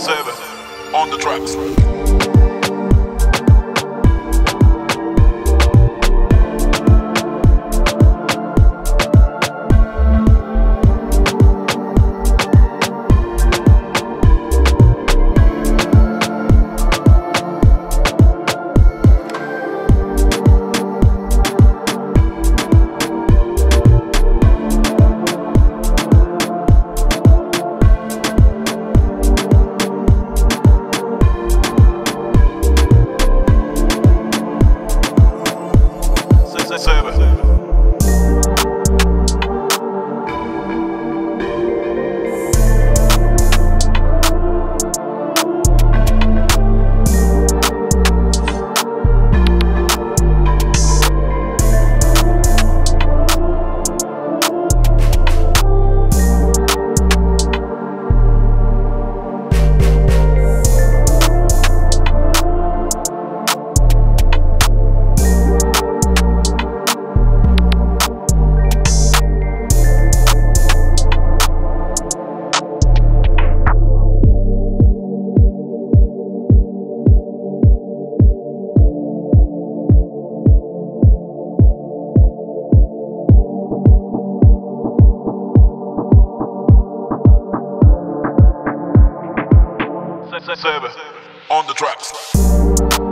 Seven on the tracks. Say. On the tracks.